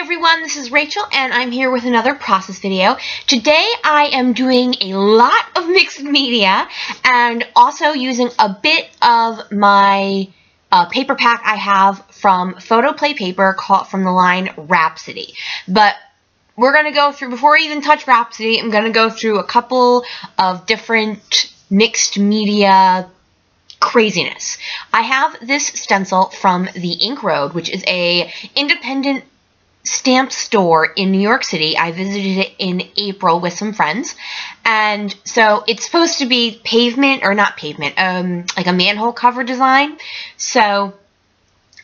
everyone, this is Rachel and I'm here with another process video. Today I am doing a lot of mixed media and also using a bit of my uh, paper pack I have from Photoplay Paper called from the line Rhapsody. But we're going to go through, before I even touch Rhapsody, I'm going to go through a couple of different mixed media craziness. I have this stencil from the Ink Road, which is a independent stamp store in New York City. I visited it in April with some friends. And so it's supposed to be pavement, or not pavement, um, like a manhole cover design. So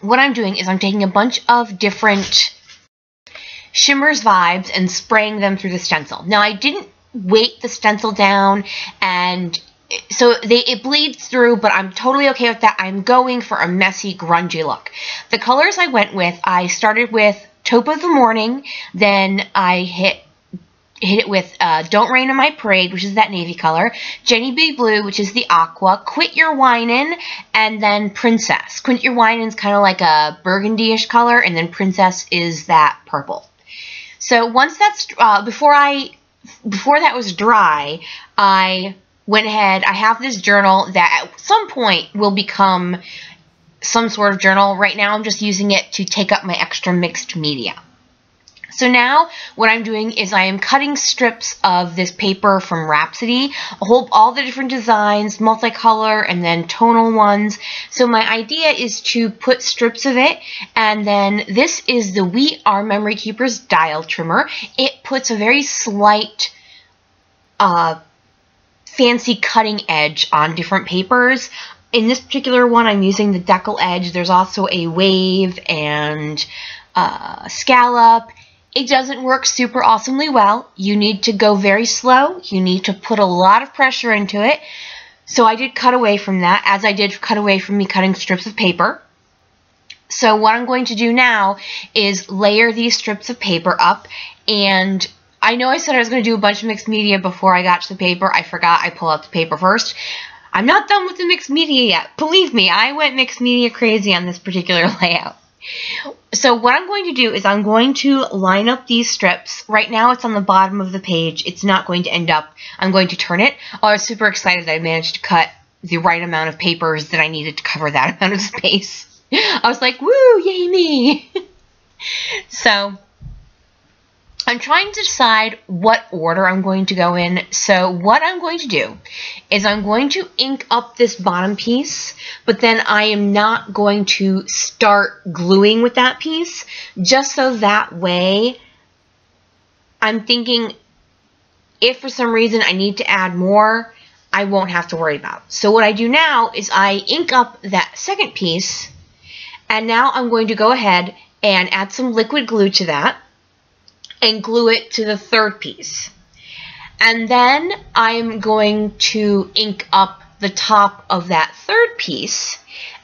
what I'm doing is I'm taking a bunch of different Shimmerz Vibez and spraying them through the stencil. Now I didn't weight the stencil down and so they it bleeds through, but I'm totally okay with that. I'm going for a messy, grungy look. The colors I went with, I started with Taupe of the Morning, then I hit hit it with uh, Don't Rain on My Parade, which is that navy color, Jenny B. Blue, which is the aqua, Quit Your Whinin', and then Princess. Quit Your Whinin' is kind of like a burgundy-ish color, and then Princess is that purple. So once that's, uh, before I, before that was dry, I went ahead, I have this journal that at some point will become some sort of journal. Right now I'm just using it to take up my extra mixed media. So now what I'm doing is I am cutting strips of this paper from Rhapsody, whole, all the different designs, multicolor and then tonal ones. So my idea is to put strips of it and then this is the We R Memory Keepers dial trimmer. It puts a very slight uh, fancy cutting edge on different papers. In this particular one, I'm using the deckle edge. There's also a wave and uh, scallop. It doesn't work super awesomely well. You need to go very slow. You need to put a lot of pressure into it. So I did cut away from that, as I did cut away from me cutting strips of paper. So what I'm going to do now is layer these strips of paper up and I know I said I was going to do a bunch of mixed media before I got to the paper. I forgot I pull out the paper first. I'm not done with the mixed media yet. Believe me, I went mixed media crazy on this particular layout. So what I'm going to do is I'm going to line up these strips. Right now it's on the bottom of the page. It's not going to end up. I'm going to turn it. Oh, I was super excited that I managed to cut the right amount of papers that I needed to cover that amount of space. I was like, woo, yay me. so I'm trying to decide what order I'm going to go in. So what I'm going to do is I'm going to ink up this bottom piece, but then I am not going to start gluing with that piece, just so that way I'm thinking if for some reason I need to add more, I won't have to worry about. So what I do now is I ink up that second piece, and now I'm going to go ahead and add some liquid glue to that and glue it to the third piece. And then I'm going to ink up the top of that third piece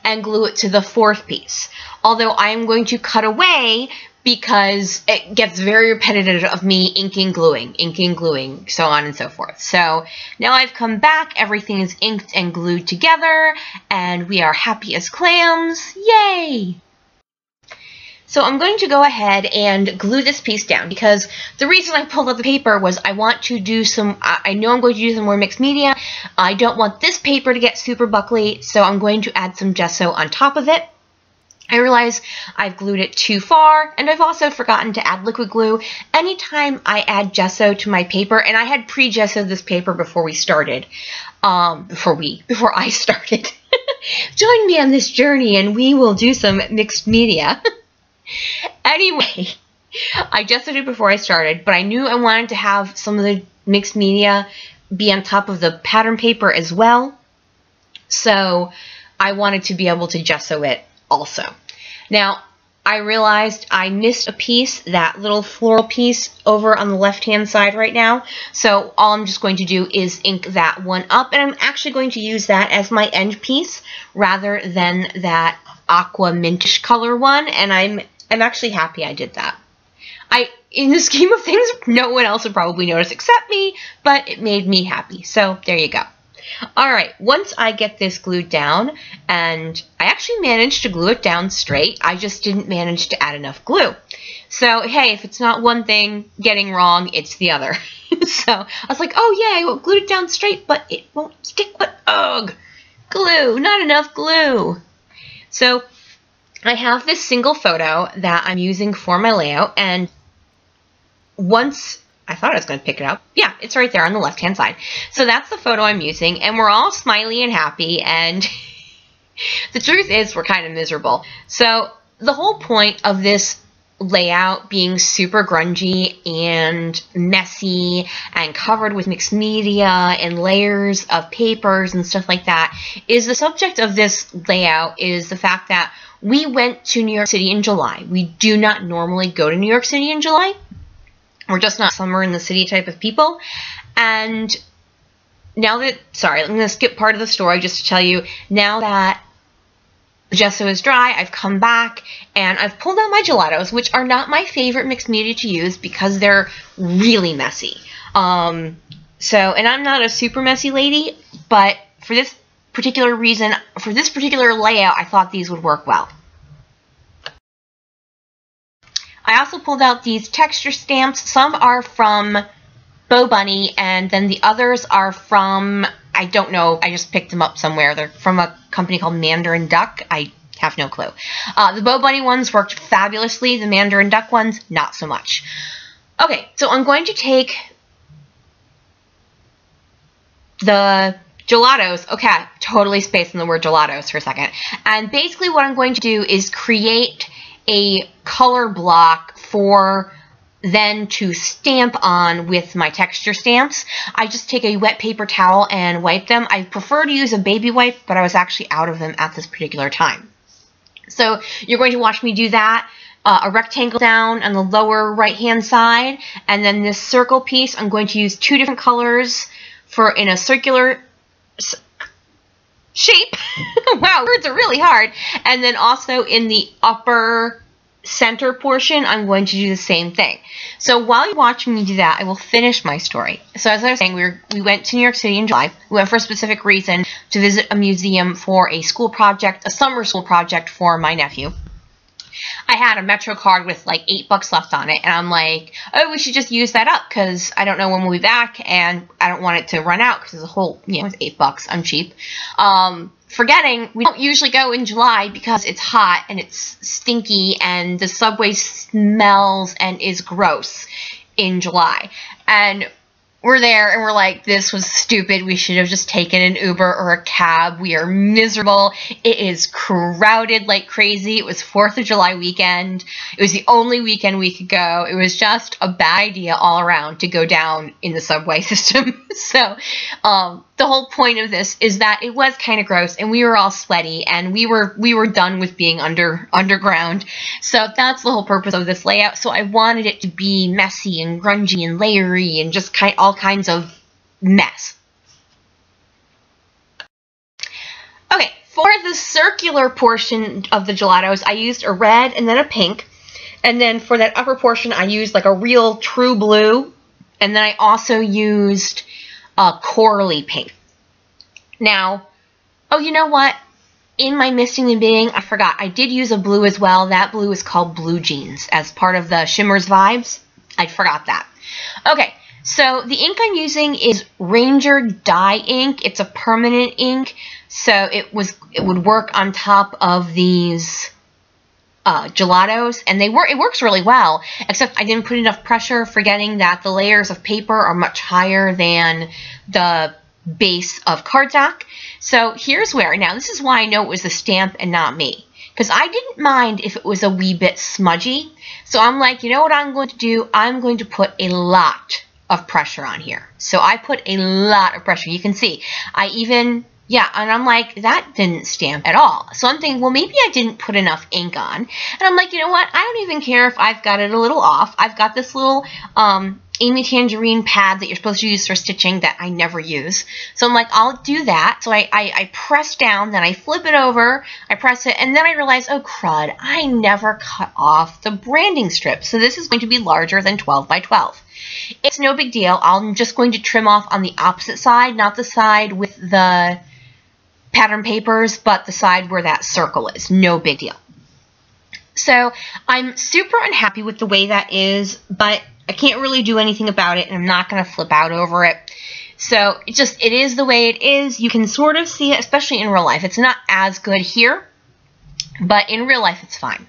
and glue it to the fourth piece. Although I'm going to cut away because it gets very repetitive of me inking, gluing, inking, gluing, so on and so forth. So now I've come back, everything is inked and glued together, and we are happy as clams. Yay! So I'm going to go ahead and glue this piece down because the reason I pulled out the paper was I want to do some, I know I'm going to do some more mixed media. I don't want this paper to get super buckly, so I'm going to add some gesso on top of it. I realize I've glued it too far, and I've also forgotten to add liquid glue. Anytime I add gesso to my paper, and I had pre-gessoed this paper before we started, um, before we, before I started. Join me on this journey and we will do some mixed media. anyway, I just did it before I started, but I knew I wanted to have some of the mixed media be on top of the pattern paper as well. So I wanted to be able to gesso it also. Now, I realized I missed a piece, that little floral piece over on the left-hand side right now. So all I'm just going to do is ink that one up, and I'm actually going to use that as my end piece rather than that aqua mintish color one, and I'm I'm actually happy I did that. I, in the scheme of things, no one else would probably notice except me, but it made me happy. So there you go. Alright, once I get this glued down, and I actually managed to glue it down straight, I just didn't manage to add enough glue. So, hey, if it's not one thing getting wrong, it's the other. so, I was like, oh yeah, I glued it down straight, but it won't stick, but ugh, glue, not enough glue. So, I have this single photo that I'm using for my layout, and once I thought I was going to pick it up. Yeah, it's right there on the left-hand side. So that's the photo I'm using, and we're all smiley and happy, and the truth is we're kind of miserable. So the whole point of this layout being super grungy and messy and covered with mixed media and layers of papers and stuff like that is the subject of this layout is the fact that we went to New York City in July. We do not normally go to New York City in July. We're just not summer in the city type of people. And now that, sorry, I'm going to skip part of the story just to tell you, now that gesso is dry, I've come back and I've pulled out my gelatos, which are not my favorite mixed media to use because they're really messy. Um, so, and I'm not a super messy lady, but for this particular reason, for this particular layout, I thought these would work well. I also pulled out these texture stamps. Some are from Bo Bunny, and then the others are from I don't know. I just picked them up somewhere. They're from a company called Mandarin Duck. I have no clue. Uh, the Bo Bunny ones worked fabulously. The Mandarin Duck ones, not so much. Okay, so I'm going to take the gelatos. Okay, totally spacing the word gelatos for a second. And basically what I'm going to do is create a color block for then to stamp on with my texture stamps. I just take a wet paper towel and wipe them. I prefer to use a baby wipe, but I was actually out of them at this particular time. So you're going to watch me do that. Uh, a rectangle down on the lower right hand side and then this circle piece I'm going to use two different colors for in a circular shape wow words are really hard and then also in the upper center portion, I'm going to do the same thing. So while you're watching me do that, I will finish my story. So as I was saying, we, were, we went to New York City in July. We went for a specific reason to visit a museum for a school project, a summer school project for my nephew. I had a Metro card with like eight bucks left on it, and I'm like, oh, we should just use that up because I don't know when we'll be back, and I don't want it to run out because the whole, you know, it's eight bucks. I'm cheap. Um, forgetting we don't usually go in July because it's hot and it's stinky and the subway smells and is gross in July. And we're there and we're like, this was stupid. We should have just taken an Uber or a cab. We are miserable. It is crowded like crazy. It was 4th of July weekend. It was the only weekend we could go. It was just a bad idea all around to go down in the subway system. so, um, the whole point of this is that it was kind of gross and we were all sweaty and we were we were done with being under underground. So that's the whole purpose of this layout. So I wanted it to be messy and grungy and layery and just kind all kinds of mess. Okay, for the circular portion of the gelatos, I used a red and then a pink. And then for that upper portion, I used like a real true blue. And then I also used a corally pink. Now, oh, you know what? In my missing and being, I forgot. I did use a blue as well. That blue is called Blue Jeans as part of the Shimmerz Vibez. I forgot that. Okay, so the ink I'm using is Ranger Dye ink. It's a permanent ink, so it was it would work on top of these uh, gelatos, and they work. It works really well, except I didn't put enough pressure, forgetting that the layers of paper are much higher than the base of cardstock. So here's where. Now this is why I know it was the stamp and not me, because I didn't mind if it was a wee bit smudgy. So I'm like, you know what I'm going to do? I'm going to put a lot of pressure on here. So I put a lot of pressure. You can see I even yeah, and I'm like, that didn't stamp at all. So I'm thinking, well, maybe I didn't put enough ink on. And I'm like, you know what? I don't even care if I've got it a little off. I've got this little um, Amy Tangerine pad that you're supposed to use for stitching that I never use. So I'm like, I'll do that. So I, I, I press down, then I flip it over, I press it, and then I realize, oh crud, I never cut off the branding strip. So this is going to be larger than 12 by 12. It's no big deal. I'm just going to trim off on the opposite side, not the side with the pattern papers, but the side where that circle is. No big deal. So I'm super unhappy with the way that is, but I can't really do anything about it, and I'm not going to flip out over it. So it just, it is the way it is. You can sort of see it, especially in real life. It's not as good here, but in real life it's fine.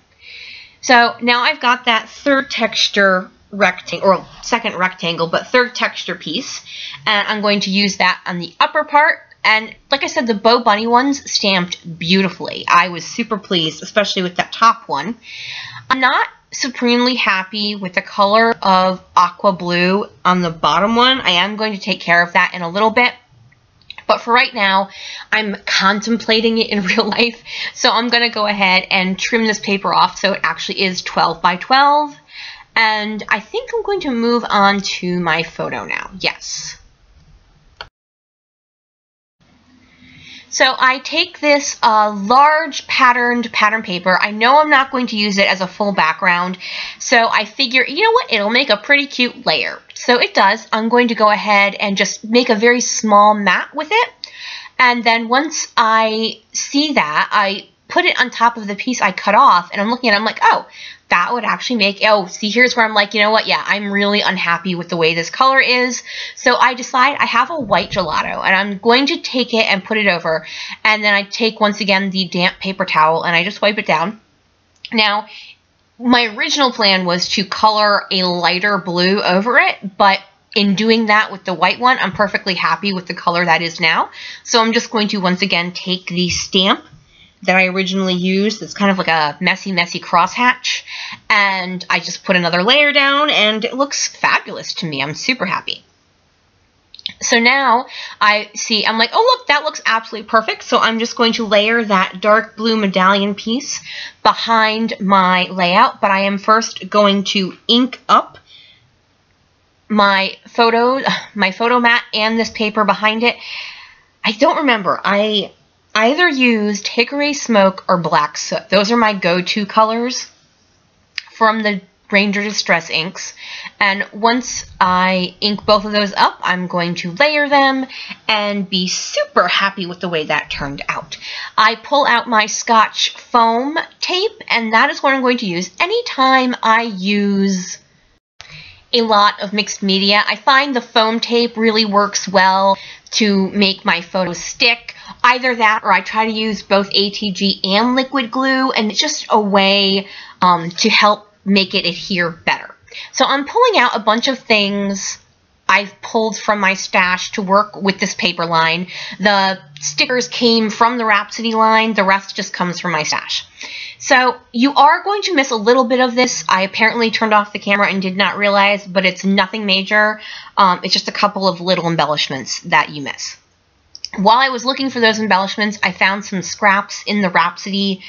So now I've got that third texture rectangle, or second rectangle, but third texture piece, and I'm going to use that on the upper part and like I said, the Bo Bunny ones stamped beautifully. I was super pleased, especially with that top one. I'm not supremely happy with the color of aqua blue on the bottom one. I am going to take care of that in a little bit. But for right now, I'm contemplating it in real life. So I'm going to go ahead and trim this paper off so it actually is 12 by 12. And I think I'm going to move on to my photo now. Yes. So I take this uh, large patterned pattern paper. I know I'm not going to use it as a full background, so I figure, you know what, it'll make a pretty cute layer. So it does. I'm going to go ahead and just make a very small mat with it. And then once I see that, I put it on top of the piece I cut off, and I'm looking at it, I'm like, oh, that would actually make, oh, see, here's where I'm like, you know what, yeah, I'm really unhappy with the way this color is. So I decide I have a white gelato, and I'm going to take it and put it over. And then I take, once again, the damp paper towel, and I just wipe it down. Now, my original plan was to color a lighter blue over it, but in doing that with the white one, I'm perfectly happy with the color that is now. So I'm just going to once again take the stamp that I originally used. It's kind of like a messy, messy crosshatch. And I just put another layer down and it looks fabulous to me. I'm super happy. So now I see, I'm like, oh look, that looks absolutely perfect. So I'm just going to layer that dark blue medallion piece behind my layout. But I am first going to ink up my photo, my photo mat and this paper behind it. I don't remember. I either used Hickory Smoke or Black Soot. Those are my go-to colors from the Ranger Distress inks. And once I ink both of those up, I'm going to layer them and be super happy with the way that turned out. I pull out my Scotch foam tape, and that is what I'm going to use anytime I use a lot of mixed media. I find the foam tape really works well to make my photos stick. Either that or I try to use both ATG and liquid glue and it's just a way um, to help make it adhere better. So I'm pulling out a bunch of things I've pulled from my stash to work with this paper line. The stickers came from the Rhapsody line. The rest just comes from my stash. So you are going to miss a little bit of this. I apparently turned off the camera and did not realize, but it's nothing major. Um, it's just a couple of little embellishments that you miss. While I was looking for those embellishments, I found some scraps in the Rhapsody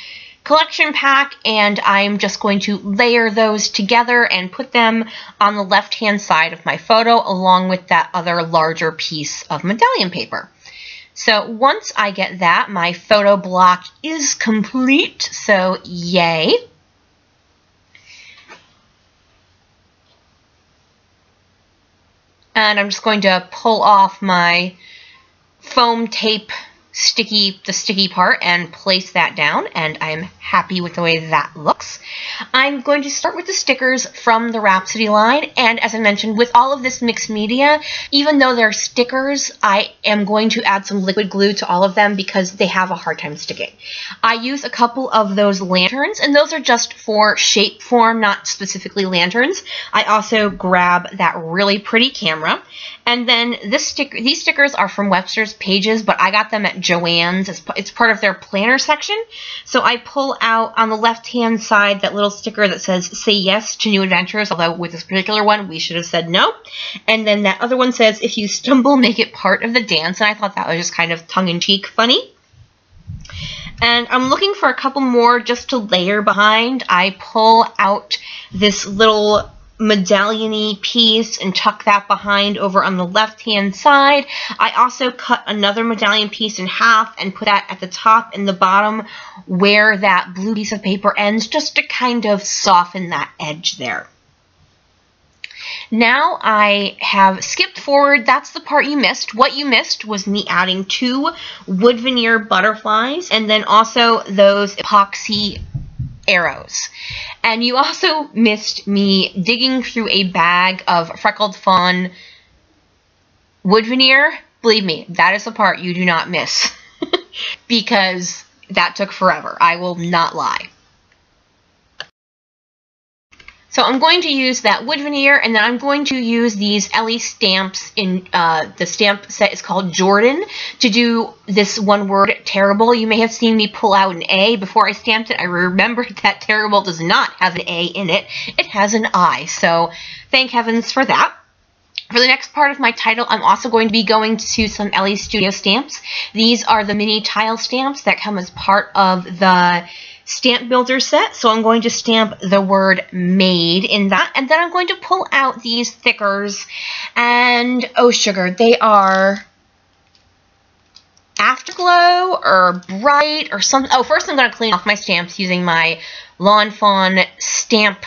collection pack and I'm just going to layer those together and put them on the left hand side of my photo along with that other larger piece of medallion paper. So once I get that, my photo block is complete, so yay. And I'm just going to pull off my foam tape sticky, the sticky part and place that down and I'm happy with the way that looks. I'm going to start with the stickers from the Rhapsody line and as I mentioned with all of this mixed media, even though they're stickers, I am going to add some liquid glue to all of them because they have a hard time sticking. I use a couple of those lanterns and those are just for shape form, not specifically lanterns. I also grab that really pretty camera and then this sticker, these stickers are from Webster's Pages, but I got them at Joann's. It's, it's part of their planner section. So I pull out on the left-hand side that little sticker that says, say yes to new adventures, although with this particular one, we should have said no. And then that other one says, if you stumble, make it part of the dance. And I thought that was just kind of tongue-in-cheek funny. And I'm looking for a couple more just to layer behind. I pull out this little medallion piece and tuck that behind over on the left hand side. I also cut another medallion piece in half and put that at the top and the bottom where that blue piece of paper ends just to kind of soften that edge there. Now I have skipped forward. That's the part you missed. What you missed was me adding two wood veneer butterflies and then also those epoxy arrows. And you also missed me digging through a bag of Freckled Fawn wood veneer. Believe me, that is the part you do not miss. because that took forever. I will not lie. So I'm going to use that wood veneer, and then I'm going to use these Ellie stamps in uh, the stamp set is called Jordan to do this one word, terrible. You may have seen me pull out an A before I stamped it. I remembered that terrible does not have an A in it. It has an I, so thank heavens for that. For the next part of my title, I'm also going to be going to some Ellie Studio stamps. These are the mini tile stamps that come as part of the stamp builder set. So I'm going to stamp the word made in that. And then I'm going to pull out these thickers. And, oh sugar, they are Afterglow or Bright or something. Oh, first I'm going to clean off my stamps using my Lawn Fawn stamp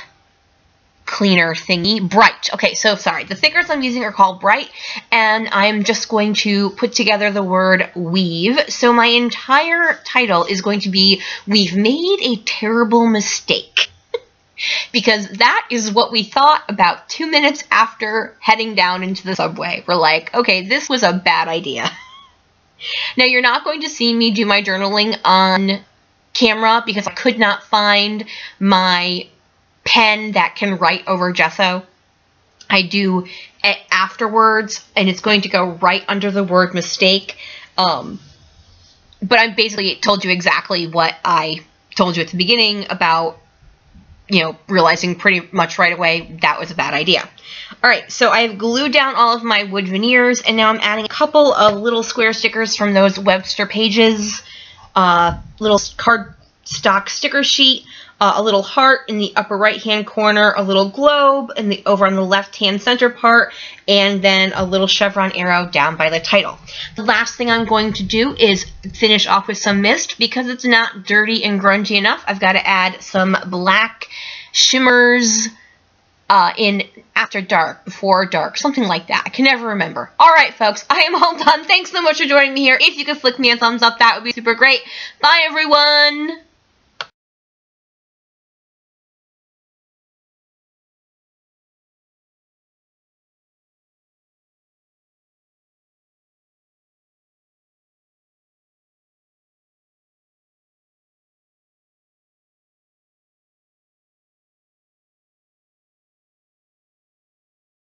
cleaner thingy, Bright. Okay, so sorry. The thickers I'm using are called Bright, and I'm just going to put together the word weave. So my entire title is going to be We've Made a Terrible Mistake. because that is what we thought about two minutes after heading down into the subway. We're like, okay, this was a bad idea. now, you're not going to see me do my journaling on camera because I could not find my pen that can write over gesso. I do it afterwards, and it's going to go right under the word mistake. Um, but I basically told you exactly what I told you at the beginning about, you know, realizing pretty much right away that was a bad idea. All right, so I've glued down all of my wood veneers, and now I'm adding a couple of little square stickers from those Webster Pages uh, little card stock sticker sheet uh, a little heart in the upper right hand corner, a little globe in the over on the left hand center part, and then a little chevron arrow down by the title. The last thing I'm going to do is finish off with some mist because it's not dirty and grungy enough. I've got to add some black shimmers uh, in after dark, before dark, something like that. I can never remember. All right, folks, I am all done. Thanks so much for joining me here. If you could flick me a thumbs up, that would be super great. Bye, everyone.